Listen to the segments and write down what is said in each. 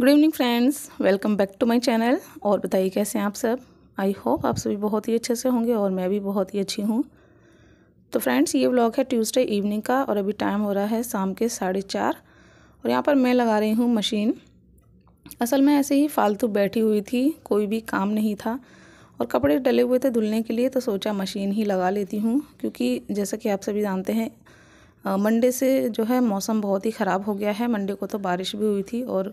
Good evening friends welcome back to my channel और बताइए कैसे हैं आप सब? आई होप आप सभी बहुत ही अच्छे से होंगे और मैं भी बहुत ही अच्छी हूँ। तो फ्रेंड्स ये व्लॉग है ट्यूसडे इवनिंग का और अभी टाइम हो रहा है शाम के साढ़े चार। और यहाँ पर मैं लगा रही हूँ मशीन असल में ऐसे ही फालतू बैठी हुई थी, कोई भी काम नहीं था। और कपड़े डले हुए थे धुलने के लिए तो सोचा मशीन ही लगा लेती हूँ। क्योंकि जैसा कि आप सभी जानते हैं मंडे से जो है मौसम बहुत ही ख़राब हो गया है। मंडे को तो बारिश भी हुई थी और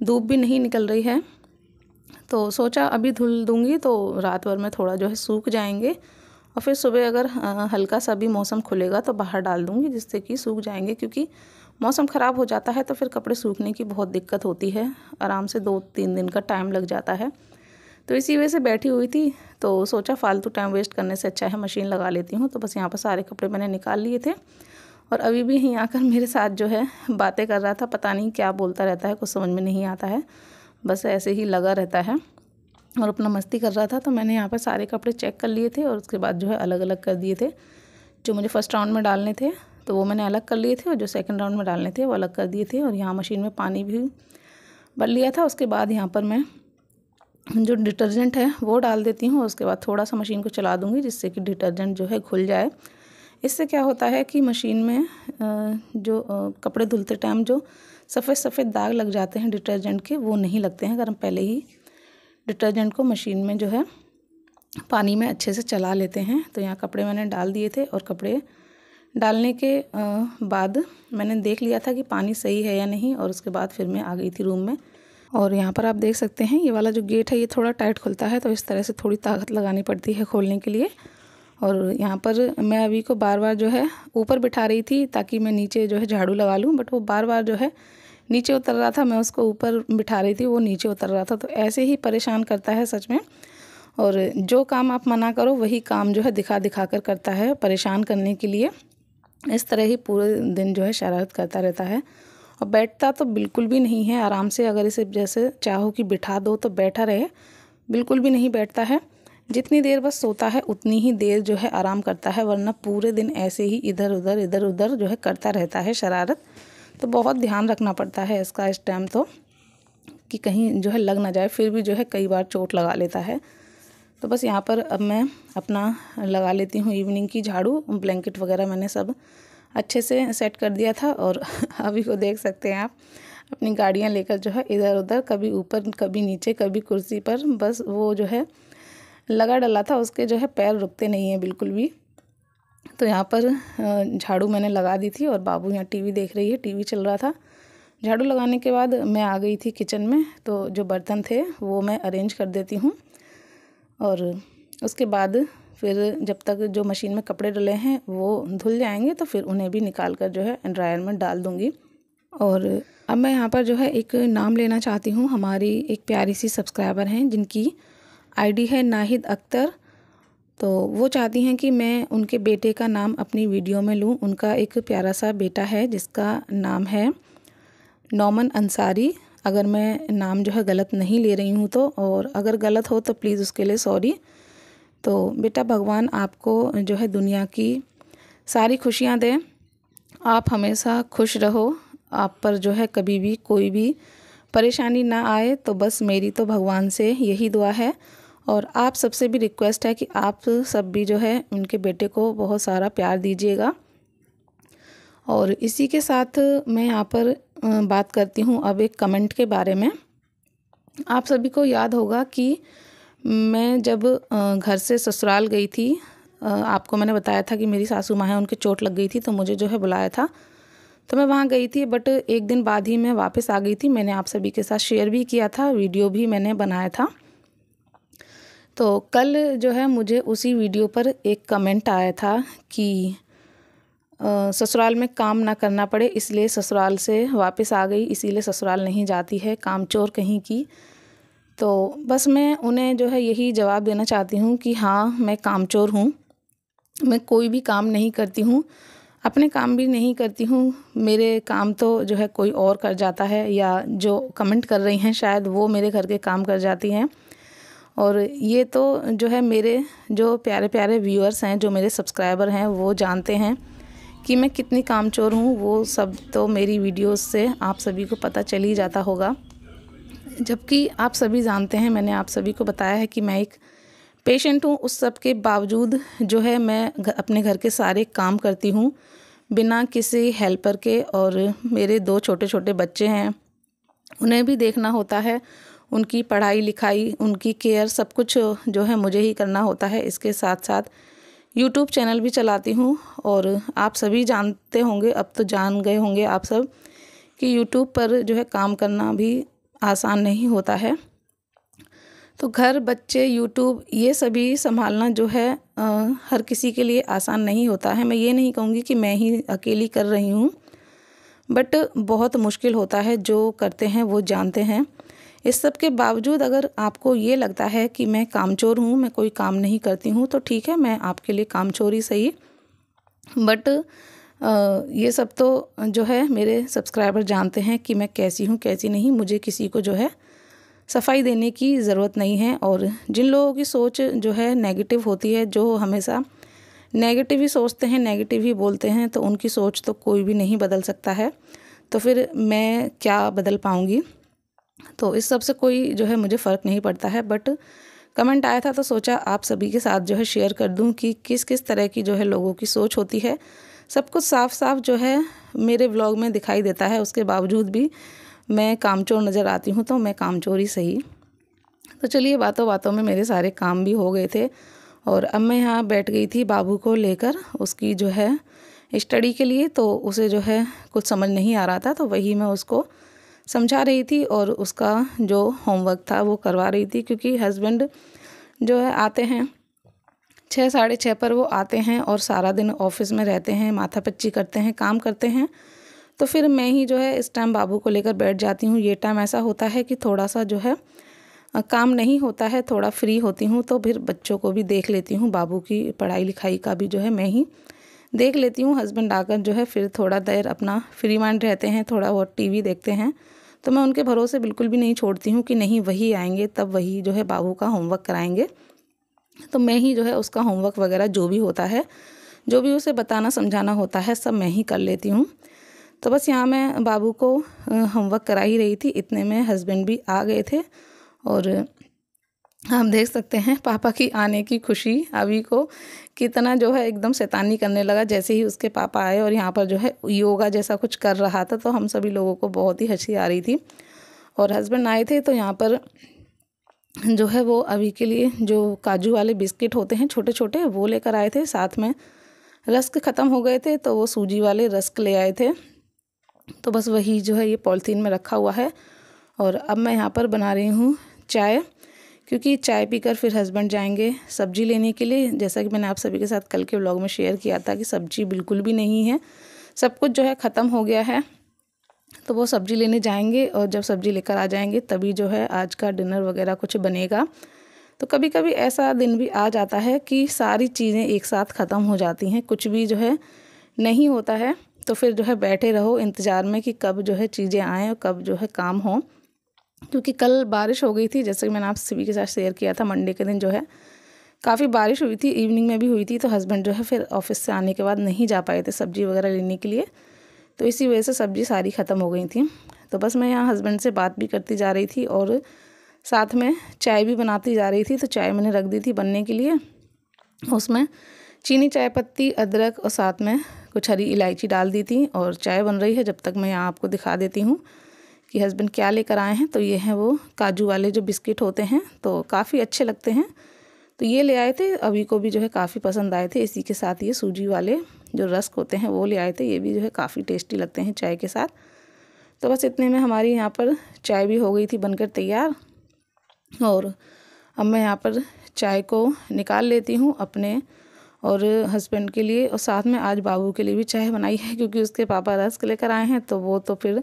धूप भी नहीं निकल रही है। तो सोचा अभी धुल दूँगी तो रात भर में थोड़ा जो है सूख जाएँगे। और फिर सुबह अगर हल्का सा भी मौसम खुलेगा तो बाहर डाल दूँगी जिससे कि सूख जाएँगे क्योंकि मौसम ख़राब हो जाता है तो फिर कपड़े सूखने की बहुत दिक्कत होती है। आराम से दो तीन दिन का टाइम लग जाता है। तो इसी वजह से बैठी हुई थी तो सोचा फालतू टाइम वेस्ट करने से अच्छा है मशीन लगा लेती हूँ। तो बस यहाँ पर सारे कपड़े मैंने निकाल लिए थे। और अभी भी यहीं आकर मेरे साथ जो है बातें कर रहा था, पता नहीं क्या बोलता रहता है, कुछ समझ में नहीं आता है। बस ऐसे ही लगा रहता है और अपना मस्ती कर रहा था तो मैंने यहाँ पर सारे कपड़े चेक कर लिए थे और उसके बाद जो है अलग अलग कर दिए थे। जो मुझे फ़र्स्ट राउंड में डालने थे तो वो मैंने अलग कर लिए थे और जो सेकंड राउंड में डालने थे, वो अलग कर दिए थे और यहाँ मशीन में पानी भी भर लिया था। उसके बाद यहाँ पर मैं जो डिटर्जेंट है, वो डाल देती हूँ उसके बाद थोड़ा सा मशीन को चला दूँगी जिससे कि डिटर्जेंट जो है घुल जाए। इससे क्या होता है कि मशीन में जो कपड़े धुलते टाइम जो सफ़ेद सफ़ेद दाग लग जाते हैं डिटर्जेंट के, वो नहीं लगते हैं। अगर हम पहले ही डिटर्जेंट को मशीन में जो है पानी में अच्छे से चला लेते हैं तो यहाँ कपड़े मैंने डाल दिए थे और कपड़े डालने के बाद मैंने देख लिया था कि पानी सही है या नहीं और उसके बाद फिर मैं आ गई थी रूम में। और यहाँ पर आप देख सकते हैं, ये वाला जो गेट है, ये थोड़ा टाइट खुलता है तो इस तरह से थोड़ी ताकत लगानी पड़ती है खोलने के लिए। और यहाँ पर मैं अभी को बार बार जो है ऊपर बिठा रही थी ताकि मैं नीचे जो है झाड़ू लगा लूँ बट वो बार बार जो है नीचे उतर रहा था, मैं उसको ऊपर बिठा रही थी, वो नीचे उतर रहा था। तो ऐसे ही परेशान करता है सच में। और जो काम आप मना करो, वही काम जो है दिखा दिखा कर करता है परेशान करने के लिए। इस तरह ही पूरे दिन जो है शरारत करता रहता है। और बैठता तो बिल्कुल भी नहीं है, आराम से अगर इसे जैसे चाहो कि बिठा दो तो बैठा रहे, बिल्कुल भी नहीं बैठता है। जितनी देर बस सोता है, उतनी ही देर जो है आराम करता है, वरना पूरे दिन ऐसे ही इधर, उधर इधर, उधर जो है करता रहता है शरारत। तो बहुत ध्यान रखना पड़ता है इसका इस टाइम तो कि कहीं जो है लग ना जाए, फिर भी जो है कई बार चोट लगा लेता है। तो बस यहाँ पर अब मैं अपना लगा लेती हूँ इवनिंग की झाड़ू, ब्लैंकेट वगैरह मैंने सब अच्छे से सेट कर दिया था और अभी को देख सकते हैं आप, अपनी गाड़ियाँ लेकर जो है इधर उधर कभी ऊपर, कभी नीचे, कभी कुर्सी पर, बस वो जो है लगा डला था, उसके जो है पैर रुकते नहीं हैं बिल्कुल भी। तो यहाँ पर झाड़ू मैंने लगा दी थी और बाबू यहाँ टीवी देख रही है, टीवी चल रहा था। झाड़ू लगाने के बाद मैं आ गई थी किचन में तो जो बर्तन थे वो मैं अरेंज कर देती हूँ। और उसके बाद फिर जब तक जो मशीन में कपड़े डले हैं वो धुल जाएँगे तो फिर उन्हें भी निकाल कर जो है ड्रायर में डाल दूँगी। और अब मैं यहाँ पर जो है एक नाम लेना चाहती हूँ, हमारी एक प्यारी सी सब्सक्राइबर हैं जिनकी आईडी है नाहिद अख्तर। तो वो चाहती हैं कि मैं उनके बेटे का नाम अपनी वीडियो में लूँ। उनका एक प्यारा सा बेटा है, जिसका नाम है नौमन अंसारी। अगर मैं नाम जो है गलत नहीं ले रही हूँ तो और अगर गलत हो तो प्लीज़ उसके लिए सॉरी तो बेटा भगवान आपको जो है दुनिया की सारी खुशियाँ दें। आप हमेशा खुश रहो। आप पर जो है कभी भी कोई भी परेशानी ना आए तो बस मेरी तो भगवान से यही दुआ है। और आप सबसे भी रिक्वेस्ट है कि आप सब भी जो है उनके बेटे को बहुत सारा प्यार दीजिएगा। और इसी के साथ मैं यहाँ पर बात करती हूँ अब एक कमेंट के बारे में। आप सभी को याद होगा कि मैं जब घर से ससुराल गई थी आपको मैंने बताया था कि मेरी सासू माँ है, उनकी चोट लग गई थी तो मुझे जो है बुलाया था। तो मैं वहाँ गई थी बट एक दिन बाद ही मैं वापस आ गई थी। मैंने आप सभी के साथ शेयर भी किया था वीडियो भी मैंने बनाया था। तो कल जो है मुझे उसी वीडियो पर एक कमेंट आया था कि ससुराल में काम ना करना पड़े, इसलिए ससुराल से वापस आ गई, इसीलिए ससुराल नहीं जाती है, काम चोर कहीं की। तो बस मैं उन्हें जो है यही जवाब देना चाहती हूँ कि हाँ मैं काम चोर हूँ, मैं कोई भी काम नहीं करती हूँ, अपने काम भी नहीं करती हूँ, मेरे काम तो जो है कोई और कर जाता है या जो कमेंट कर रही हैं शायद वो मेरे घर के काम कर जाती हैं। और ये तो जो है मेरे जो प्यारे प्यारे व्यूअर्स हैं, जो मेरे सब्सक्राइबर हैं, वो जानते हैं कि मैं कितनी कामचोर हूँ। वो सब तो मेरी वीडियोस से आप सभी को पता चल ही जाता होगा। जबकि आप सभी जानते हैं, मैंने आप सभी को बताया है कि मैं एक पेशेंट हूँ। उस सब के बावजूद जो है मैं अपने घर के सारे काम करती हूँ बिना किसी हेल्पर के। और मेरे दो छोटे छोटे बच्चे हैं, उन्हें भी देखना होता है उनकी पढ़ाई लिखाई उनकी केयर सब कुछ जो है मुझे ही करना होता है इसके साथ साथ यूट्यूब चैनल भी चलाती हूँ और आप सभी जानते होंगे अब तो जान गए होंगे आप सब कि यूट्यूब पर जो है काम करना भी आसान नहीं होता है। तो घर बच्चे यूट्यूब ये सभी संभालना जो है आ, हर किसी के लिए आसान नहीं होता है। मैं ये नहीं कहूँगी कि मैं ही अकेली कर रही हूँ बट बहुत मुश्किल होता है जो करते हैं वो जानते हैं। इस सब के बावजूद अगर आपको ये लगता है कि मैं कामचोर हूँ, मैं कोई काम नहीं करती हूँ तो ठीक है, मैं आपके लिए कामचोर सही बट ये सब तो जो है, मेरे सब्सक्राइबर जानते हैं कि मैं कैसी हूँ, कैसी नहीं, मुझे किसी को जो है सफ़ाई देने की ज़रूरत नहीं है। और जिन लोगों की सोच जो है नेगेटिव होती है, जो हमेशा नेगेटिव ही सोचते हैं, नेगेटिव ही बोलते हैं तो उनकी सोच तो कोई भी नहीं बदल सकता है। तो फिर मैं क्या बदल पाऊँगी? तो इस सबसे कोई जो है मुझे फ़र्क नहीं पड़ता है बट कमेंट आया था तो सोचा आप सभी के साथ जो है शेयर कर दूँ कि किस किस तरह की जो है लोगों की सोच होती है। सब कुछ साफ़ साफ़ जो है मेरे ब्लॉग में दिखाई देता है, उसके बावजूद भी मैं कामचोर नज़र आती हूँ तो मैं कामचोर ही सही। तो चलिए बातों बातों में मेरे सारे काम भी हो गए थे और अब मैं यहाँ बैठ गई थी बाबू को लेकर उसकी जो है स्टडी के लिए तो उसे जो है कुछ समझ नहीं आ रहा था तो वही मैं उसको समझा रही थी और उसका जो होमवर्क था वो करवा रही थी क्योंकि हस्बैंड जो है आते हैं, छः, साढ़े छः पर वो आते हैं और सारा दिन ऑफ़िस में रहते हैं, माथा पच्ची करते हैं, काम करते हैं। तो फिर मैं ही जो है इस टाइम बाबू को लेकर बैठ जाती हूँ। ये टाइम ऐसा होता है कि थोड़ा सा जो है काम नहीं होता है, थोड़ा फ्री होती हूँ तो फिर बच्चों को भी देख लेती हूँ, बाबू की पढ़ाई लिखाई का भी जो है मैं ही। देख लेती हूँ हस्बैंड आकर जो है फिर थोड़ा देर अपना फ्री माइंड रहते हैं, थोड़ा बहुत टीवी देखते हैं। तो मैं उनके भरोसे बिल्कुल भी नहीं छोड़ती हूँ कि नहीं, वही आएँगे, तब वही जो है बाबू का होमवर्क कराएँगे। तो मैं ही जो है उसका होमवर्क वगैरह जो भी होता है, जो भी उसे बताना, समझाना होता है, सब मैं ही कर लेती हूँ। तो बस यहाँ मैं बाबू को होमवर्क करा ही रही थी, इतने में हस्बैंड भी आ गए थे और हम देख सकते हैं, पापा की आने की खुशी, अभी को कितना जो है एकदम शैतानी करने लगा, जैसे ही उसके पापा आए और यहाँ पर जो है योगा जैसा कुछ कर रहा था तो हम सभी लोगों को बहुत ही हँसी आ रही थी। और हस्बैंड आए थे तो यहाँ पर जो है वो अभी के लिए जो काजू वाले बिस्किट होते हैं छोटे छोटे वो लेकर आए थे। साथ में रस्क ख़त्म हो गए थे तो वो सूजी वाले रस्क ले आए थे। तो बस वही जो है ये पॉलीथीन में रखा हुआ है। और अब मैं यहाँ पर बना रही हूँ चाय। क्योंकि चाय पीकर फिर हस्बैंड जाएँगे सब्ज़ी लेने के लिए। जैसा कि मैंने आप सभी के साथ कल के व्लॉग में शेयर किया था कि सब्ज़ी बिल्कुल भी नहीं है। सब कुछ जो है ख़त्म हो गया है। तो वो सब्ज़ी लेने जाएँगे और जब सब्ज़ी लेकर आ जाएँगे, तभी जो है आज का डिनर वगैरह कुछ बनेगा। तो कभी कभी ऐसा दिन भी आ जाता है कि सारी चीज़ें एक साथ ख़त्म हो जाती हैं। कुछ भी जो है नहीं होता है तो फिर जो है बैठे रहो इंतज़ार में कि कब जो है चीज़ें आएँ और कब जो है काम हो। क्योंकि कल बारिश हो गई थी, जैसे कि मैंने आप सभी के साथ शेयर किया था मंडे के दिन जो है। काफ़ी बारिश हुई थी इवनिंग में भी हुई थी तो हस्बैंड जो है फिर ऑफ़िस से आने के बाद नहीं जा पाए थे सब्ज़ी वगैरह लेने के लिए। तो इसी वजह से सब्ज़ी सारी ख़त्म हो गई थी। तो बस मैं यहाँ हस्बैंड से बात भी करती जा रही थी और साथ में चाय भी बनाती जा रही थी तो चाय मैंने रख दी थी बनने के लिए। उसमें चीनी चाय पत्ती, अदरक और साथ में कुछ हरी इलायची डाल दी थी और चाय बन रही है, जब तक मैं यहाँ आपको दिखा देती हूँ। कि हस्बैंड क्या लेकर आए हैं तो ये हैं वो काजू वाले जो बिस्किट होते हैं तो काफ़ी अच्छे लगते हैं। तो ये ले आए थे, अभी को भी जो है काफ़ी पसंद आए थे, इसी के साथ ये सूजी वाले जो रस्क होते हैं, वो ले आए थे, ये भी जो है काफ़ी टेस्टी लगते हैं चाय के साथ। तो बस इतने में हमारी यहाँ पर चाय भी हो गई थी, बनकर तैयार। और अब मैं यहाँ पर चाय को निकाल लेती हूँ अपने और हस्बैंड के लिए, और साथ में आज बाबू के लिए भी चाय बनाई है, क्योंकि उसके पापा रस्क लेकर आए हैं तो वो तो फिर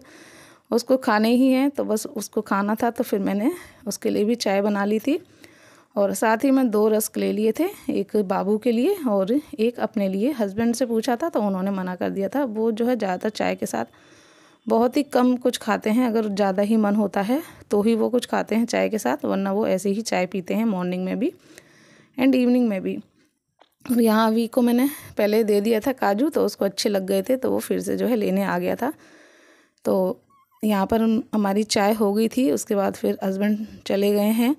उसको खाने ही हैं तो बस उसको खाना था तो फिर मैंने उसके लिए भी चाय बना ली थी। और साथ ही मैं दो रस्क ले लिए थे, एक बाबू के लिए और एक अपने लिए। हस्बैंड से पूछा था तो उन्होंने मना कर दिया था। वो जो है ज़्यादातर चाय के साथ बहुत ही कम कुछ खाते हैं, अगर ज़्यादा ही मन होता है तो ही वो कुछ खाते हैं चाय के साथ, वरना वो ऐसे ही चाय पीते हैं मॉर्निंग में भी एंड इवनिंग में भी। यहाँ अभी को मैंने पहले दे दिया था काजू तो उसको अच्छे लग गए थे तो वो फिर से जो है लेने आ गया था। तो यहाँ पर हमारी चाय हो गई थी, उसके बाद फिर हस्बैंड चले गए हैं।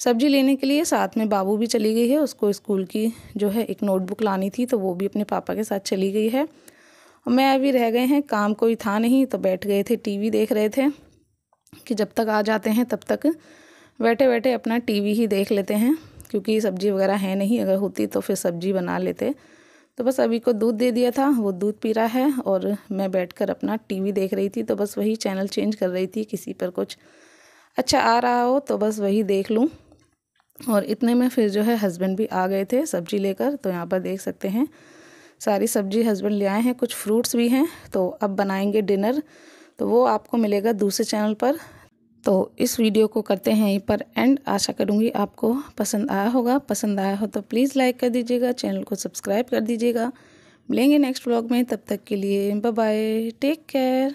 सब्ज़ी लेने के लिए साथ में बाबू भी चली गई है, उसको स्कूल की जो है एक नोटबुक लानी थी तो वो भी अपने पापा के साथ चली गई है। मैं अभी रह गए हैं, काम कोई था नहीं तो बैठ गए थे टीवी देख रहे थे कि जब तक आ जाते हैं, तब तक बैठे बैठे अपना टीवी ही देख लेते हैं, क्योंकि सब्ज़ी वगैरह है नहीं, अगर होती तो फिर सब्ज़ी बना लेते। तो बस अभी को दूध दे दिया था, वो दूध पी रहा है और मैं बैठकर अपना टीवी देख रही थी तो बस वही चैनल चेंज कर रही थी, किसी पर कुछ अच्छा आ रहा हो तो बस वही देख लूँ। और इतने में फिर जो है हस्बैंड भी आ गए थे, सब्ज़ी लेकर तो यहाँ पर देख सकते हैं, सारी सब्ज़ी हस्बैंड ले आए हैं, कुछ फ्रूट्स भी हैं तो अब बनाएँगे डिनर तो वो आपको मिलेगा दूसरे चैनल पर। तो इस वीडियो को करते हैं यहीं पर एंड। आशा करूँगी आपको पसंद आया होगा। पसंद आया हो तो प्लीज़ लाइक कर दीजिएगा, चैनल को सब्सक्राइब कर दीजिएगा। मिलेंगे नेक्स्ट ब्लॉग में, तब तक के लिए बाय बाय टेक केयर।